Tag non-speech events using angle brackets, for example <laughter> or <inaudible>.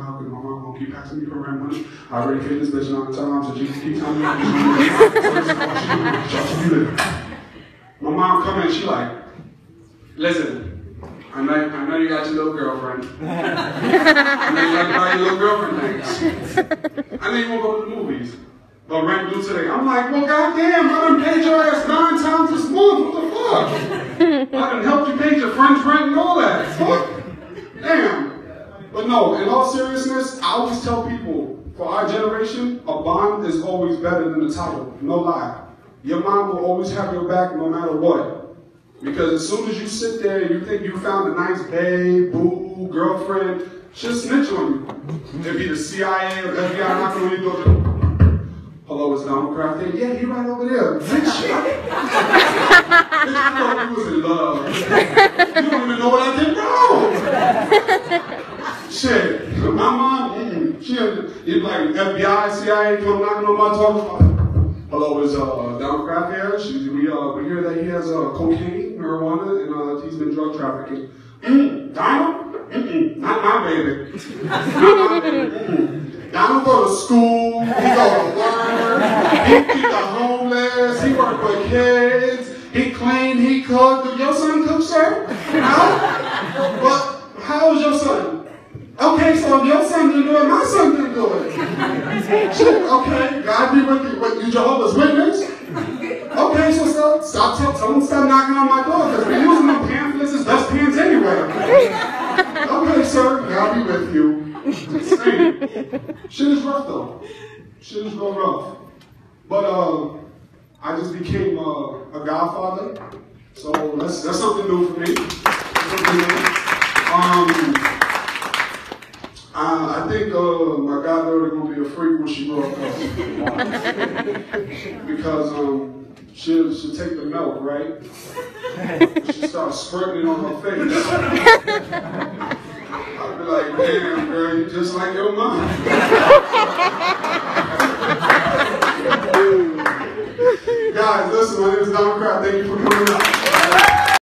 out because my mom gonna keep asking me for rent money. I already paid this bitch nine times, so she just keep telling me. <laughs> My mom come in, she like, listen, I know, I know you got your little girlfriend. <laughs> I know you like to buy your little girlfriend things. I know you won't go to the movies. But rent due today. I'm like, well, goddamn, I done paid your ass nine times this month. What the fuck? I done helped you pay your friend's rent and all that. Fuck. Damn. But no, in all seriousness, I always tell people, for our generation, a bond is always better than a title. No lie. Your mom will always have your back no matter what. Because as soon as you sit there and you think you found a nice babe, boo, girlfriend, she'll snitch on you. If be the CIA or FBI knocking on your door. Hello, it's Donald Craft. Yeah, he right over there. <laughs> Bitch, you you was in love. You know what I did wrong. Shit, my mom, mm, she is like FBI, CIA, come knocking on my door. Hello, it's uh, Donald Craft here. She, we, uh, we hear that he has uh, cocaine, marijuana, and uh, he's been drug trafficking. Donald? Not my baby. Not my baby. Donald go to school, he go to work, he feed the homeless, he work with kids, he clean, he cook. Do your son cook, sir? No? But how is your son? Okay, so if your son didn't do it, my son didn't do it. Okay, God be with you. You Jehovah's Witness? Okay, so stop, stop, tell, tell stop knocking on my door, because we're using them pamphlets as dustpans anyway. Okay, sir, God be with you. Shit is rough, though. Shit is real rough. But uh, I just became uh, a godfather, so that's, that's something new for me. Um, uh, I think uh, my goddaughter gonna be a freak when she grows up. <laughs> because um, she'll, she'll take the milk, right? She starts squirting it on her face. I'll be like, damn, girl, you just like your mom. Guys, listen, my name is Don Craft. Thank you for coming out.